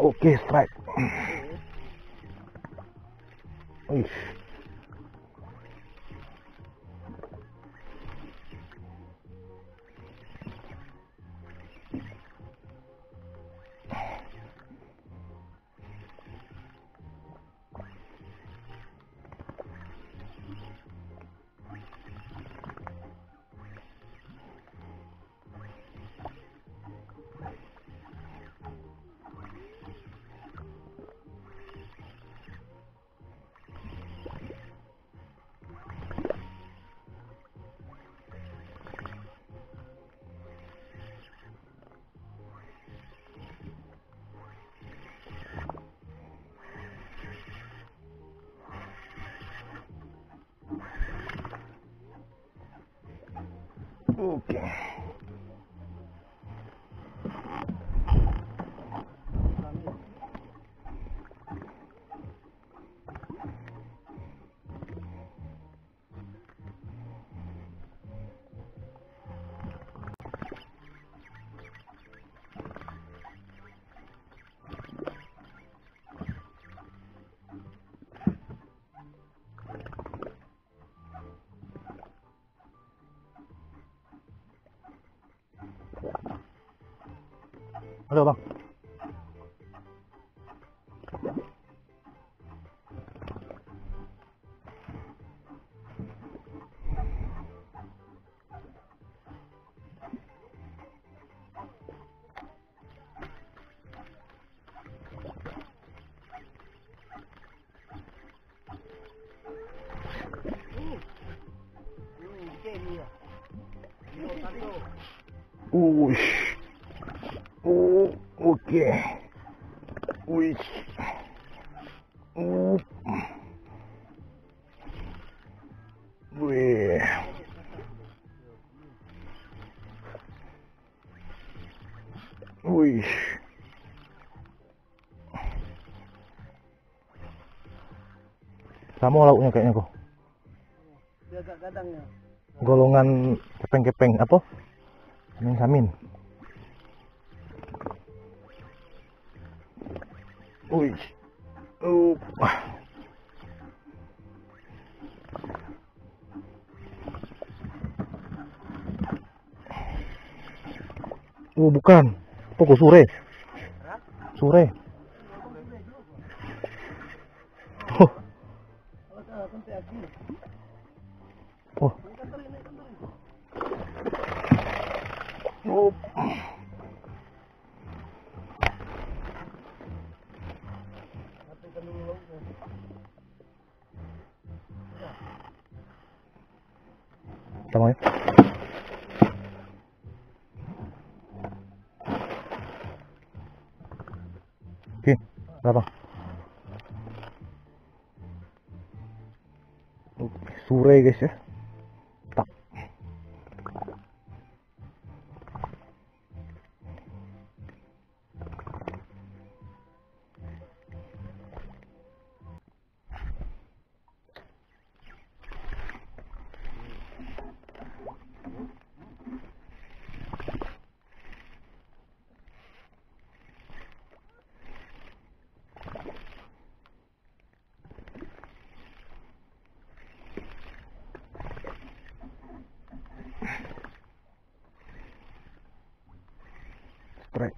Oke, strike. Wih. Oke. Halo, Bang. Uish. Oh, oke. Wih. Uh. Wih. Wih. Sama lauknya kayaknya kok. Dia agak gadangnya. Golongan kepeng-kepeng apa? Samin-samin. Wih. Uh. Oh, bukan. Pokok sore. Sore. Oh. Oh. Oh. Tama ya? Oke, berapa? Oke, sore guys ya. Tak. Strike.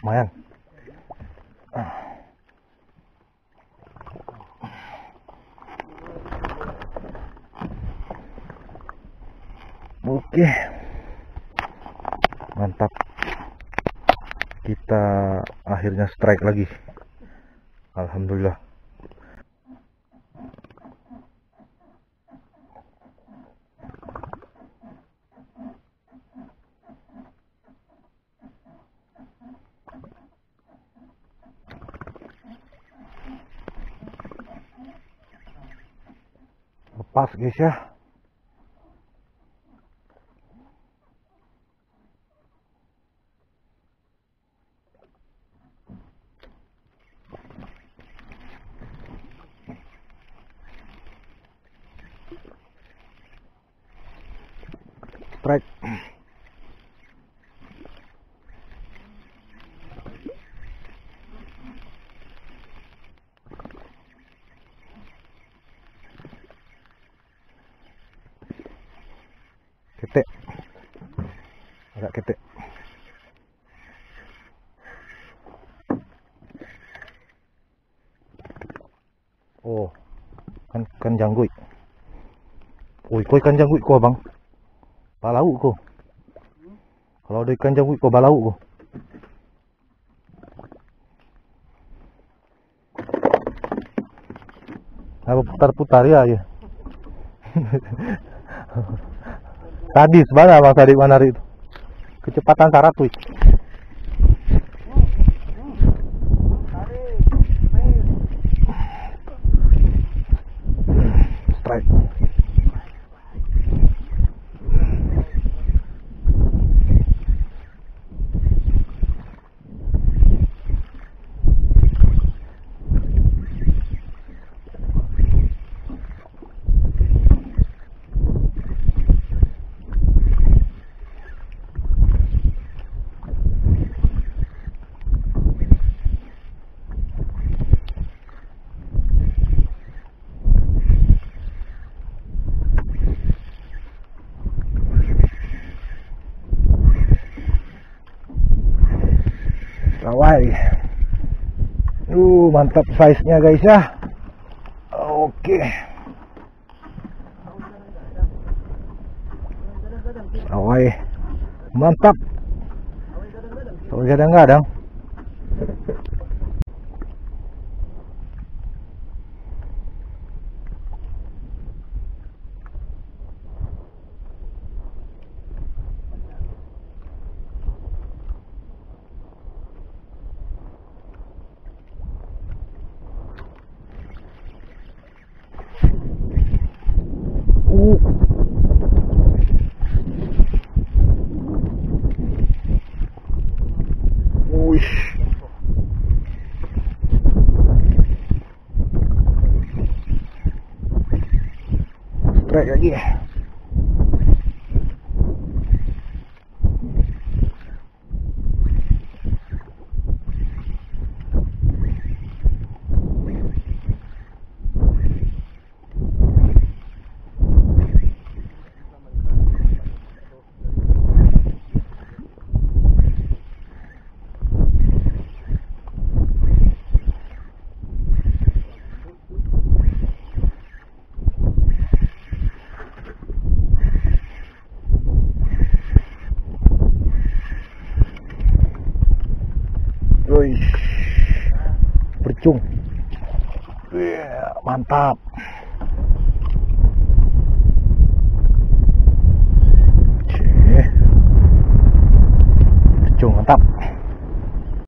Lumayan. Oke. Mantap. Kita akhirnya strike lagi. Alhamdulillah. Pas guys ya. Strike. Ketek. Agak ketek. Oh. Kan kan janggut. Oi, kau ikan janggut kau bang. Balau kau. Kalau ada ikan janggut kau balau kau. Apa putar-putar ya ya. Tadi sebenarnya bang tadi mana itu. Kecepatan 100 wih. Tarik. Main. Strike. Kawai. Mantap size-nya guys ya. Oke. Kawai. Mantap. Awal kadang-kadang. Kawai kadang-kadang. Uh. Wih. Strike Wih. Bercung. Wih, mantap. Bercung mantap.